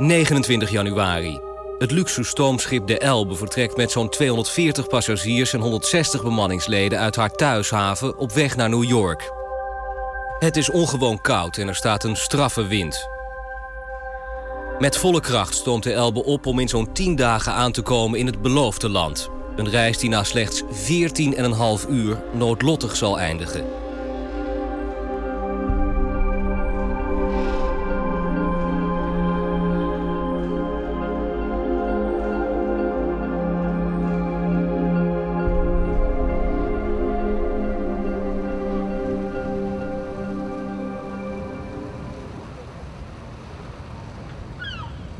29 januari. Het luxe stoomschip De Elbe vertrekt met zo'n 240 passagiers en 160 bemanningsleden uit haar thuishaven op weg naar New York. Het is ongewoon koud en er staat een straffe wind. Met volle kracht stoomt de Elbe op om in zo'n 10 dagen aan te komen in het beloofde land. Een reis die na slechts 14,5 uur noodlottig zal eindigen.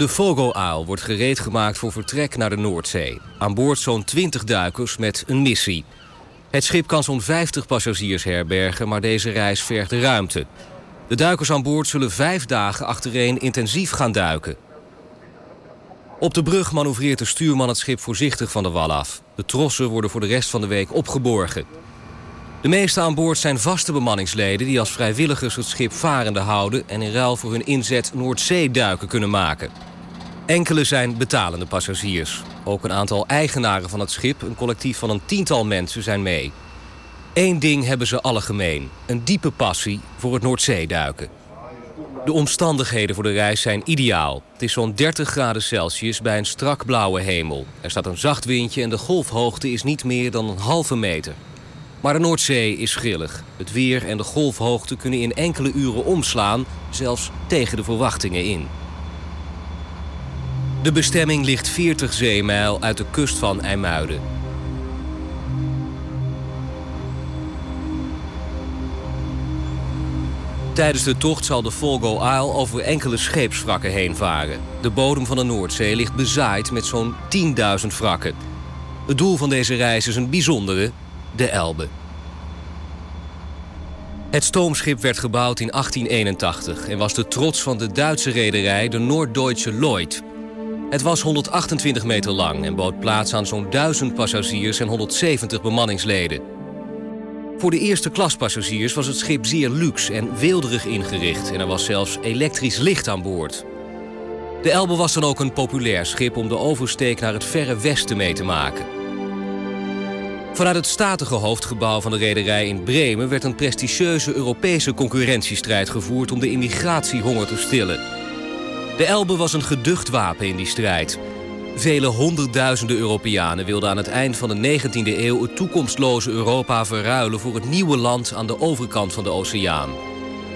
De Fogo-aal wordt gereed gemaakt voor vertrek naar de Noordzee. Aan boord zo'n 20 duikers met een missie. Het schip kan zo'n 50 passagiers herbergen, maar deze reis vergt ruimte. De duikers aan boord zullen vijf dagen achtereen intensief gaan duiken. Op de brug manoeuvreert de stuurman het schip voorzichtig van de wal af. De trossen worden voor de rest van de week opgeborgen. De meeste aan boord zijn vaste bemanningsleden die als vrijwilligers het schip varende houden en in ruil voor hun inzet Noordzeeduiken kunnen maken. Enkele zijn betalende passagiers. Ook een aantal eigenaren van het schip, een collectief van een tiental mensen, zijn mee. Eén ding hebben ze alle gemeen: een diepe passie voor het Noordzeeduiken. De omstandigheden voor de reis zijn ideaal. Het is zo'n 30 graden Celsius bij een strak blauwe hemel. Er staat een zacht windje en de golfhoogte is niet meer dan een halve meter. Maar de Noordzee is grillig. Het weer en de golfhoogte kunnen in enkele uren omslaan, zelfs tegen de verwachtingen in. De bestemming ligt 40 zeemijl uit de kust van IJmuiden. Tijdens de tocht zal de Volgo Isle over enkele scheepswrakken heen varen. De bodem van de Noordzee ligt bezaaid met zo'n 10.000 wrakken. Het doel van deze reis is een bijzondere, de Elbe. Het stoomschip werd gebouwd in 1881 en was de trots van de Duitse rederij de Noorddeutsche Lloyd. Het was 128 meter lang en bood plaats aan zo'n 1000 passagiers en 170 bemanningsleden. Voor de eerste klaspassagiers was het schip zeer luxe en weelderig ingericht en er was zelfs elektrisch licht aan boord. De Elbe was dan ook een populair schip om de oversteek naar het verre westen mee te maken. Vanuit het statige hoofdgebouw van de rederij in Bremen werd een prestigieuze Europese concurrentiestrijd gevoerd om de immigratiehonger te stillen. De Elbe was een geducht wapen in die strijd. Vele honderdduizenden Europeanen wilden aan het eind van de 19e eeuw het toekomstloze Europa verruilen voor het nieuwe land aan de overkant van de oceaan.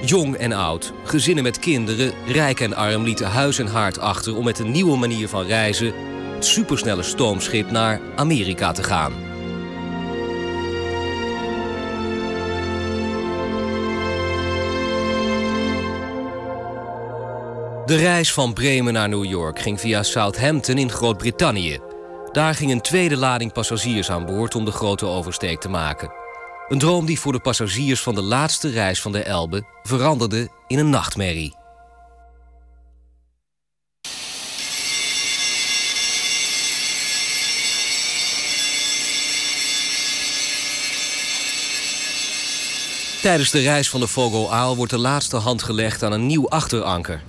Jong en oud, gezinnen met kinderen, rijk en arm lieten huis en haard achter om met een nieuwe manier van reizen, het supersnelle stoomschip, naar Amerika te gaan. De reis van Bremen naar New York ging via Southampton in Groot-Brittannië. Daar ging een tweede lading passagiers aan boord om de grote oversteek te maken. Een droom die voor de passagiers van de laatste reis van de Elbe veranderde in een nachtmerrie. Tijdens de reis van de Fogo Aal wordt de laatste hand gelegd aan een nieuw achteranker.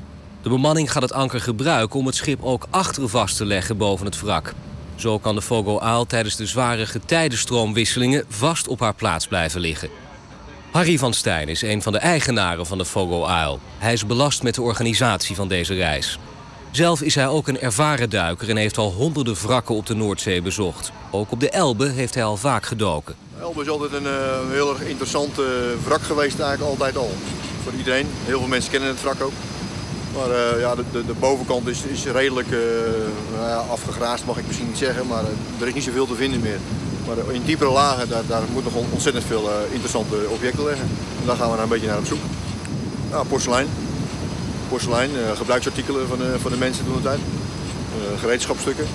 De bemanning gaat het anker gebruiken om het schip ook achter vast te leggen boven het wrak. Zo kan de Fogo Aal tijdens de zware getijdenstroomwisselingen vast op haar plaats blijven liggen. Harry van Stijn is een van de eigenaren van de Fogo Aal. Hij is belast met de organisatie van deze reis. Zelf is hij ook een ervaren duiker en heeft al honderden wrakken op de Noordzee bezocht. Ook op de Elbe heeft hij al vaak gedoken. Elbe is altijd een uh, heel erg interessant uh, wrak geweest, eigenlijk altijd al. Voor iedereen. Heel veel mensen kennen het wrak ook. Maar uh, ja, de, de, bovenkant is, is redelijk uh, afgegraasd, mag ik misschien niet zeggen. Maar uh, er is niet zoveel te vinden meer. Maar in diepere lagen, daar, daar moet nog ontzettend veel interessante objecten liggen. En daar gaan we nou een beetje naar op zoek. Nou, porselein. Porselein, gebruiksartikelen van, van de mensen toen de tijd. gereedschapstukken.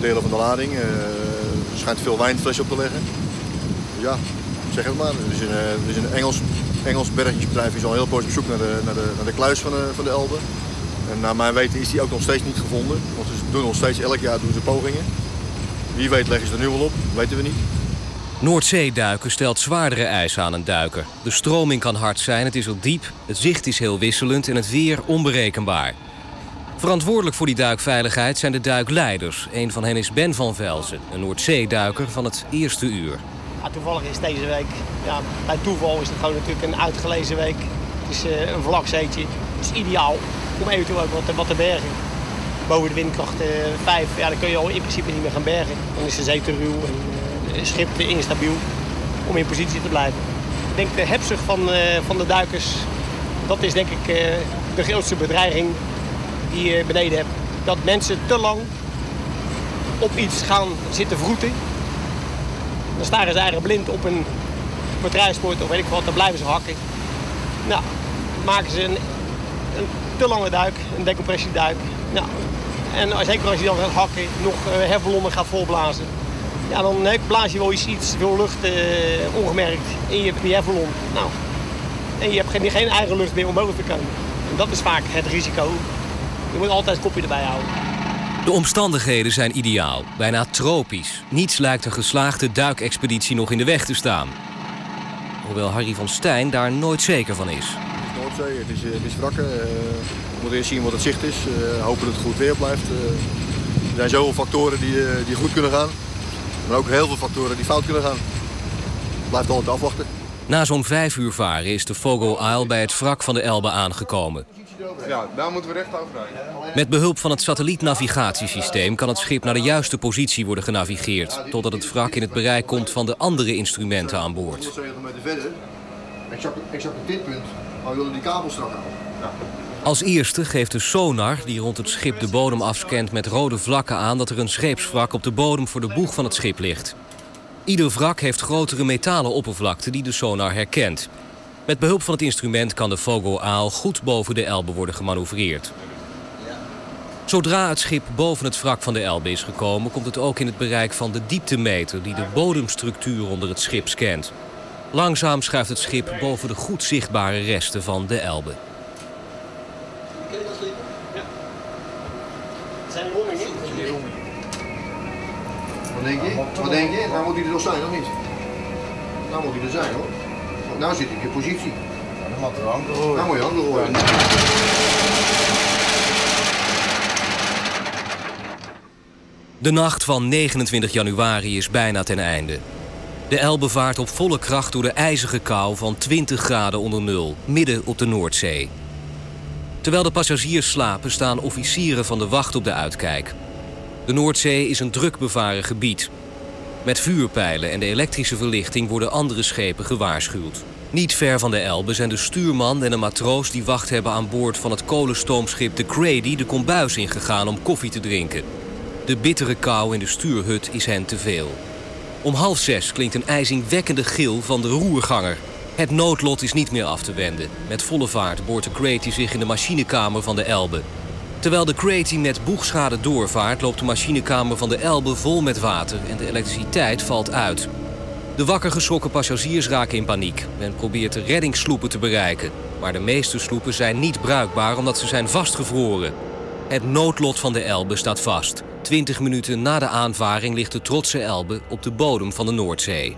delen van de lading. er schijnt veel wijnflessen op te leggen. Ja, zeg het maar. Er is een, er is een Engels Engels bergingsbedrijf is al heel poos op zoek naar de, naar de, naar de kluis van de, van de Elbe. En naar mijn weten is die ook nog steeds niet gevonden. Want ze doen nog steeds, elk jaar doen ze pogingen. Wie weet leggen ze er nu wel op, weten we niet. Noordzeeduiken stelt zwaardere eisen aan een duiker. De stroming kan hard zijn, het is er diep, het zicht is heel wisselend en het weer onberekenbaar. Verantwoordelijk voor die duikveiligheid zijn de duikleiders. Een van hen is Ben van Velzen, een Noordzeeduiker van het eerste uur. Toevallig is deze week, ja, bij toeval is het gewoon natuurlijk een uitgelezen week. Het is uh, een vlakzeetje. Het is ideaal om eventueel ook wat, wat te bergen. Boven de windkracht uh, 5, ja, dan kun je al in principe niet meer gaan bergen. Dan is de zee te ruw en het schip te instabiel om in positie te blijven. Ik denk de hebzucht van, van de duikers, dat is denk ik de grootste bedreiging die je beneden hebt. Dat mensen te lang op iets gaan zitten vroeten. Dan staren ze eigenlijk blind op een bedrijfsport of weet ik wat, dan blijven ze hakken. Nou, maken ze een, een te lange duik, een decompressieduik. Nou, en zeker als je dan gaat hakken, nog uh, hefballonnen gaat volblazen. Ja, dan blaas je wel iets, iets veel lucht uh, ongemerkt in je, je hefballon. Nou, en je hebt geen, geen eigen lucht meer om boven te komen. En dat is vaak het risico. Je moet altijd het kopje erbij houden. De omstandigheden zijn ideaal, bijna tropisch. Niets lijkt een geslaagde duikexpeditie nog in de weg te staan. Hoewel Harry van Stijn daar nooit zeker van is. Het is Noordzee, het is, het is wrakken. Uh, we moeten eerst zien wat het zicht is. Uh, hopen dat het goed weer blijft. Er zijn zoveel factoren die, die goed kunnen gaan. Maar ook heel veel factoren die fout kunnen gaan. Blijft altijd afwachten. Na zo'n vijf uur varen is de Fogo Isle bij het wrak van de Elbe aangekomen. Ja, daar moeten we recht rijden. Met behulp van het satellietnavigatiesysteem kan het schip naar de juiste positie worden genavigeerd, totdat het wrak in het bereik komt van de andere instrumenten aan boord. 170 meter verder, exact, op dit punt, maar we willen die kabel strak houden. Als eerste geeft de sonar, die rond het schip de bodem afscant met rode vlakken aan dat er een scheepswrak op de bodem voor de boeg van het schip ligt. Ieder wrak heeft grotere metalen oppervlakte die de sonar herkent. Met behulp van het instrument kan de Fogo-aal goed boven de Elbe worden gemanoeuvreerd. Zodra het schip boven het wrak van de Elbe is gekomen... komt het ook in het bereik van de dieptemeter... die de bodemstructuur onder het schip scant. Langzaam schuift het schip boven de goed zichtbare resten van de Elbe. Zijn rommingen? Wat denk je? Wat denk je? Nou moet hij er nog zijn, of niet? Nou moet hij er zijn, hoor. Nou zit ik in positie. Ja, dan moet je handen horen. Nou moet je handen horen. De nacht van 29 januari is bijna ten einde. De Elbe vaart op volle kracht door de ijzige kou van 20 graden onder nul, midden op de Noordzee. Terwijl de passagiers slapen, staan officieren van de wacht op de uitkijk. De Noordzee is een druk bevaren gebied. Met vuurpijlen en de elektrische verlichting worden andere schepen gewaarschuwd. Niet ver van de Elbe zijn de stuurman en een matroos die wacht hebben aan boord van het kolenstoomschip de Grady de kombuis ingegaan om koffie te drinken. De bittere kou in de stuurhut is hen te veel. Om half zes klinkt een ijzingwekkende gil van de roerganger. Het noodlot is niet meer af te wenden. Met volle vaart boort de Grady zich in de machinekamer van de Elbe. Terwijl de Crate met boegschade doorvaart... loopt de machinekamer van de Elbe vol met water en de elektriciteit valt uit. De wakker geschrokken passagiers raken in paniek. Men probeert de reddingssloepen te bereiken. Maar de meeste sloepen zijn niet bruikbaar omdat ze zijn vastgevroren. Het noodlot van de Elbe staat vast. Twintig minuten na de aanvaring ligt de trotse Elbe op de bodem van de Noordzee.